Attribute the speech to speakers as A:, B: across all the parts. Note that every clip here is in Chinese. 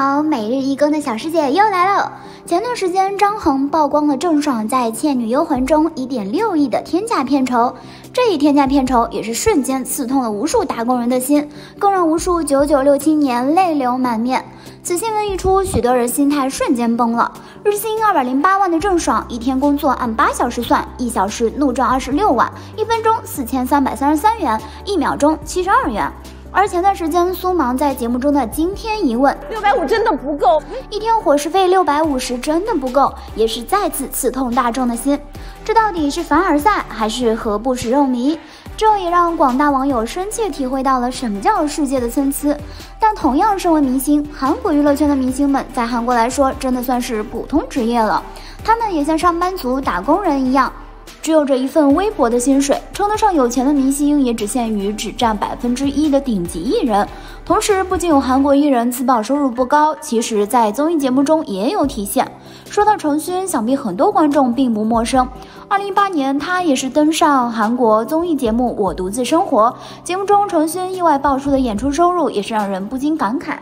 A: 好，每日一更的小师姐又来了。前段时间，张恒曝光了郑爽在《倩女幽魂》中一点六亿的天价片酬，这一天价片酬也是瞬间刺痛了无数打工人的心，更让无数九九六青年泪流满面。此新闻一出，许多人心态瞬间崩了。日薪二百零八万的郑爽，一天工作按八小时算，一小时怒赚二十六万，一分钟四千三百三十三元，一秒钟七十二元。而前段时间苏芒在节目中的惊天疑问：
B: 六百五真的不够，
A: 一天伙食费六百五十真的不够，也是再次刺痛大众的心。这到底是凡尔赛还是何不食肉糜？这也让广大网友深切体会到了什么叫世界的参差。但同样身为明星，韩国娱乐圈的明星们在韩国来说真的算是普通职业了，他们也像上班族、打工人一样。只有这一份微薄的薪水，称得上有钱的明星也只限于只占百分之一的顶级艺人。同时，不仅有韩国艺人自曝收入不高，其实，在综艺节目中也有体现。说到程勋，想必很多观众并不陌生。二零一八年，他也是登上韩国综艺节目《我独自生活》节目中，程勋意外爆出的演出收入，也是让人不禁感慨。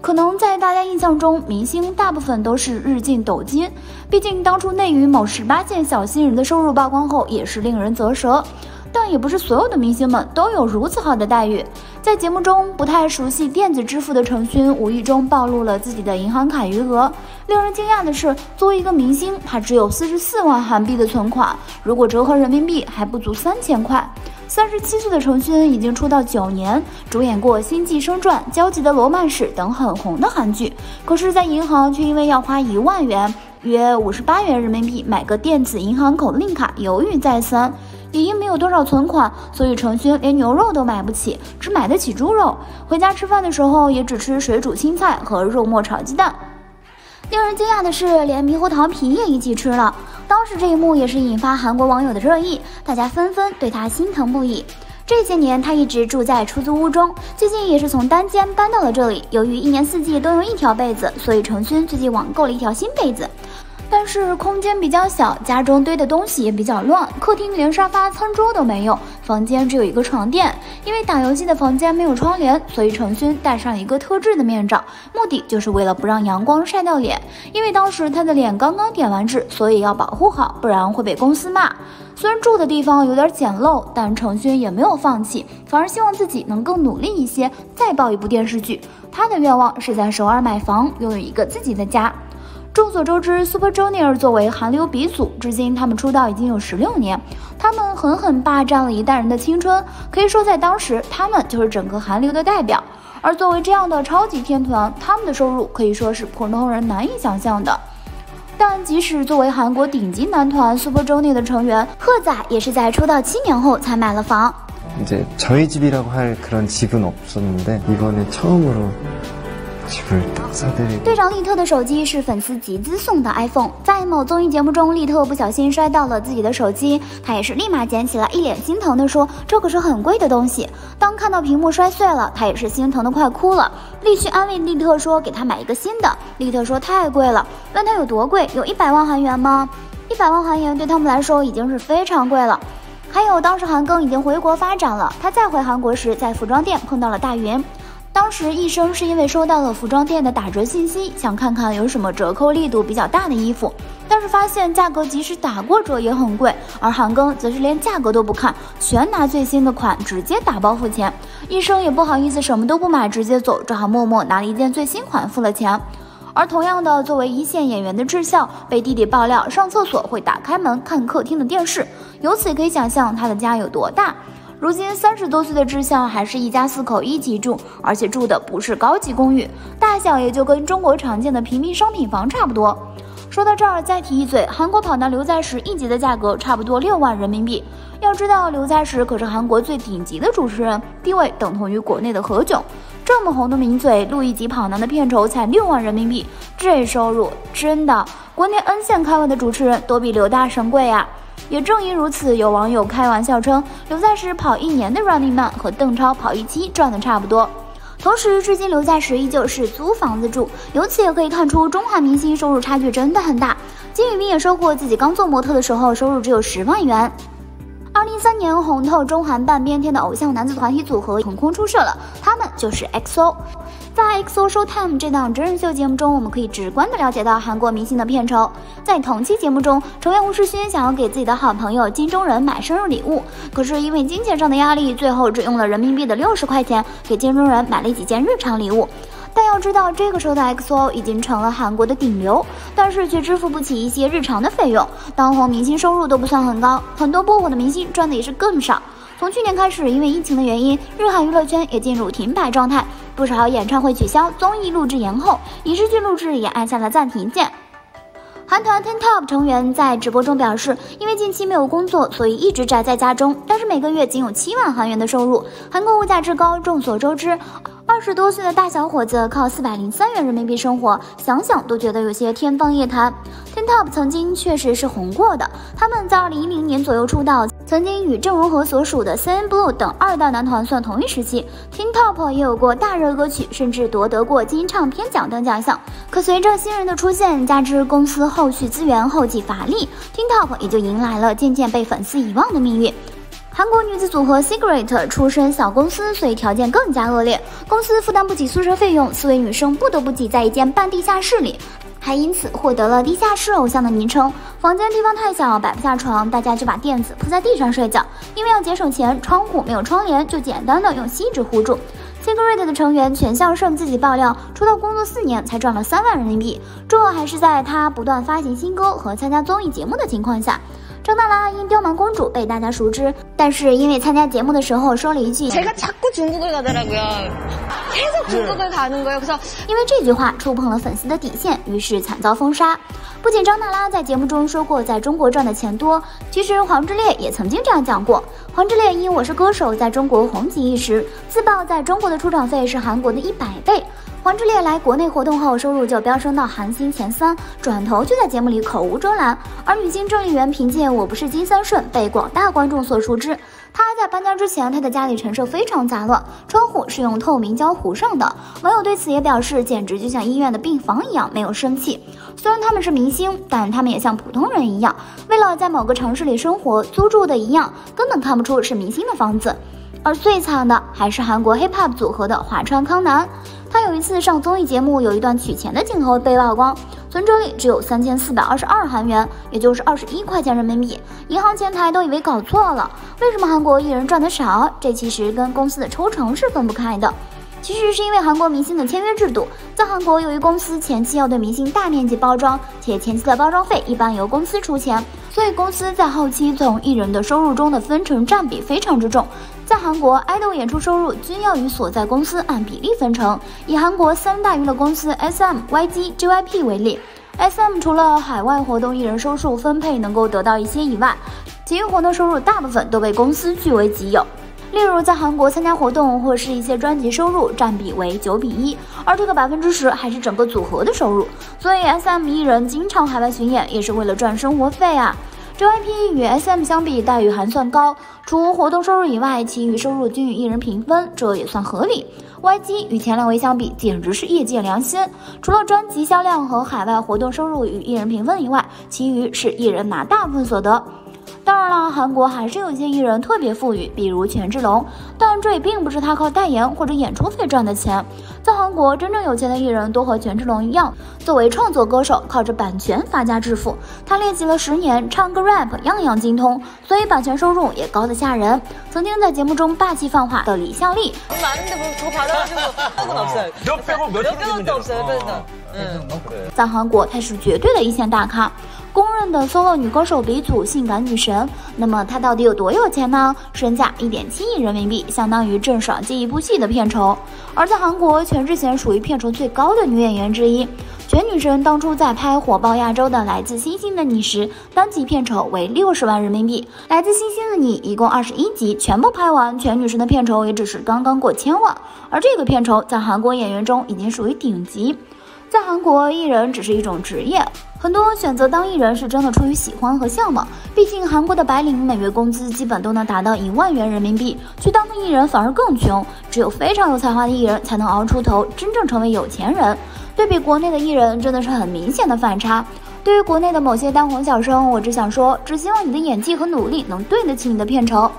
A: 可能在大家印象中，明星大部分都是日进斗金。毕竟当初内娱某十八线小新人的收入曝光后，也是令人啧舌。但也不是所有的明星们都有如此好的待遇。在节目中，不太熟悉电子支付的程勋无意中暴露了自己的银行卡余额。令人惊讶的是，作为一个明星，他只有四十四万韩币的存款，如果折合人民币还不足三千块。三十七岁的程勋已经出道九年，主演过《星际生传》《焦急的罗曼史》等很红的韩剧。可是，在银行却因为要花一万元（约五十八元人民币）买个电子银行口令卡，犹豫再三。也因没有多少存款，所以程勋连牛肉都买不起，只买得起猪肉。回家吃饭的时候，也只吃水煮青菜和肉末炒鸡蛋。令人惊讶的是，连猕猴桃皮也一起吃了。当时这一幕也是引发韩国网友的热议，大家纷纷对他心疼不已。这些年他一直住在出租屋中，最近也是从单间搬到了这里。由于一年四季都用一条被子，所以程勋最近网购了一条新被子。但是空间比较小，家中堆的东西也比较乱，客厅连沙发、餐桌都没有，房间只有一个床垫。因为打游戏的房间没有窗帘，所以程勋戴上一个特制的面罩，目的就是为了不让阳光晒到脸。因为当时他的脸刚刚点完痣，所以要保护好，不然会被公司骂。虽然住的地方有点简陋，但程勋也没有放弃，反而希望自己能更努力一些，再报一部电视剧。他的愿望是在首尔买房，拥有一个自己的家。众所周知，Super Junior 作为韩流鼻祖，至今他们出道已经有十六年，他们狠狠霸占了一代人的青春，可以说在当时，他们就是整个韩流的代表。而作为这样的超级天团，他们的收入可以说是普通人难以想象的。但即使作为韩国顶级男团 Super Junior 的成员，赫仔也是在出道七年后才买了房。
C: 이제저희집이라고할그런집은없었는데이번에처음으로
A: 队长利特的手机是粉丝集资送的 iPhone。在某综艺节目中，利特不小心摔到了自己的手机，他也是立马捡起来，一脸心疼的说：“这可是很贵的东西。”当看到屏幕摔碎了，他也是心疼的快哭了。立旭安慰利特说：“给他买一个新的。”利特说：“太贵了。”问他有多贵？有一百万韩元吗？一百万韩元对他们来说已经是非常贵了。还有，当时韩庚已经回国发展了，他再回韩国时，在服装店碰到了大云。当时医生是因为收到了服装店的打折信息，想看看有什么折扣力度比较大的衣服，但是发现价格即使打过折也很贵，而韩庚则是连价格都不看，全拿最新的款直接打包付钱。医生也不好意思什么都不买直接走，只好默默拿了一件最新款付了钱。而同样的，作为一线演员的智孝被弟弟爆料上厕所会打开门看客厅的电视，由此可以想象他的家有多大。如今三十多岁的智孝还是一家四口一起住，而且住的不是高级公寓，大小也就跟中国常见的平民商品房差不多。说到这儿，再提一嘴，韩国跑男刘在石一集的价格差不多六万人民币。要知道，刘在石可是韩国最顶级的主持人，地位等同于国内的何炅。这么红的名嘴，录一集跑男的片酬才六万人民币，这收入真的，国内 N 线开外的主持人都比刘大神贵啊！也正因如此，有网友开玩笑称，刘在石跑一年的 Running Man 和邓超跑一期赚的差不多。同时，至今刘在石依旧是租房子住，由此也可以看出中韩明星收入差距真的很大。金宇彬也说过，自己刚做模特的时候，收入只有十万元。二零一三年红透中韩半边天的偶像男子团体组合横空出世了，他们就是 XO。在 XO Showtime 这档真人秀节目中，我们可以直观的了解到韩国明星的片酬。在同期节目中，成员吴世勋想要给自己的好朋友金钟仁买生日礼物，可是因为金钱上的压力，最后只用了人民币的六十块钱给金钟仁买了几件日常礼物。但要知道，这个时候的 XO 已经成了韩国的顶流，但是却支付不起一些日常的费用。当红明星收入都不算很高，很多不火的明星赚的也是更少。从去年开始，因为疫情的原因，日韩娱乐圈也进入停摆状态，不少演唱会取消，综艺录制延后，影视剧录制也按下了暂停键。韩团 Ten Top 成员在直播中表示，因为近期没有工作，所以一直宅在家中，但是每个月仅有七万韩元的收入。韩国物价之高，众所周知。二十多岁的大小伙子靠四百零三元人民币生活，想想都觉得有些天方夜谭。Ten Top 曾经确实是红过的，他们在二零一零年左右出道，曾经与郑容和所属的 CN Blue 等二代男团算同一时期。，Tintop 也有过大热歌曲，甚至夺得过金唱片奖等奖项。可随着新人的出现，加之公司后续资源后继乏力，Tintop 也就迎来了渐渐被粉丝遗忘的命运。韩国女子组合 Secret 出身小公司，所以条件更加恶劣。公司负担不起宿舍费用，四位女生不得不挤在一间半地下室里，还因此获得了“地下室偶像”的昵称。房间地方太小，摆不下床，大家就把垫子铺在地上睡觉。因为要节省钱，窗户没有窗帘，就简单的用锡纸糊住。Secret 的成员全孝盛自己爆料，出道工作四年才赚了三万人民币，这还是在他不断发行新歌和参加综艺节目的情况下。张娜拉因刁蛮公主被大家熟知但是因为参加节目的时候说了一句 因为这句话触碰了粉丝的底线于是惨遭封杀。不仅张娜拉在节目中说过在中国赚的钱多其实黄致列也曾经这样讲过。黄致列因我是歌手在中国红极一时自曝在中国的出场费是韩国的一百倍黄致列来国内活动后，收入就飙升到韩星前三，转头就在节目里口无遮拦。而女星郑丽媛凭借《我不是金三顺》被广大观众所熟知。她在搬家之前，她的家里陈设非常杂乱，窗户是用透明胶糊上的。网友对此也表示，简直就像医院的病房一样，没有生气。虽然他们是明星，但他们也像普通人一样，为了在某个城市里生活，租住的一样，根本看不出是明星的房子。而最惨的还是韩国 hip hop 组合的华川康南。他有一次上综艺节目，有一段取钱的镜头被曝光，存折里只有三千四百二十二韩元，也就是二十一块钱人民币。银行前台都以为搞错了，为什么韩国艺人赚的少？这其实跟公司的抽成是分不开的。其实是因为韩国明星的签约制度，在韩国由于公司前期要对明星大面积包装，且前期的包装费一般由公司出钱，所以公司在后期从艺人的收入中的分成占比非常之重。在韩国，爱豆演出收入均要与所在公司按比例分成。以韩国三大娱乐公司 SM、YG、JYP 为例，SM 除了海外活动艺人收入分配能够得到一些以外，其余活动收入大部分都被公司据为己有。例如，在韩国参加活动或是一些专辑收入占比为九比一，而这个百分之十还是整个组合的收入。所以，SM 艺人经常海外巡演也是为了赚生活费啊。JYP 与 SM 相比，待遇还算高。除活动收入以外，其余收入均与艺人平分，这也算合理。YG 与前两位相比，简直是业界良心。除了专辑销量和海外活动收入与艺人平分以外，其余是艺人拿大部分所得。当然了，韩国还是有些艺人特别富裕，比如权志龙，但这也并不是他靠代言或者演出费赚的钱。在韩国，真正有钱的艺人都和权志龙一样，作为创作歌手，靠着版权发家致富。他练习了十年，唱歌 rap 样样精通，所以版权收入也高得吓人。曾经在节目中霸气放话 的李孝利，在韩国他是绝对的一线大咖。公认的 solo 女歌手鼻祖、性感女神，那么她到底有多有钱呢？身价一点七亿人民币，相当于郑爽近一部戏的片酬。而在韩国，全智贤属于片酬最高的女演员之一。全女神当初在拍火爆亚洲的《来自星星的你》时，单集片酬为六十万人民币。《来自星星的你》一共二十一集，全部拍完，全女神的片酬也只是刚刚过千万。而这个片酬在韩国演员中已经属于顶级。在韩国，艺人只是一种职业。很多选择当艺人是真的出于喜欢和向往，毕竟韩国的白领每月工资基本都能达到一万元人民币，去当个艺人反而更穷，只有非常有才华的艺人才能熬出头，真正成为有钱人。对比国内的艺人，真的是很明显的反差。对于国内的某些当红小生，我只想说，只希望你的演技和努力能对得起你的片酬。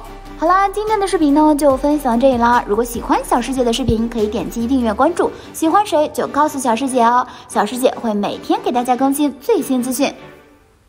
A: 好啦，今天的视频呢就分享到这里啦。如果喜欢小师姐的视频，可以点击订阅关注。喜欢谁就告诉小师姐哦，小师姐会每天给大家更新最新资讯。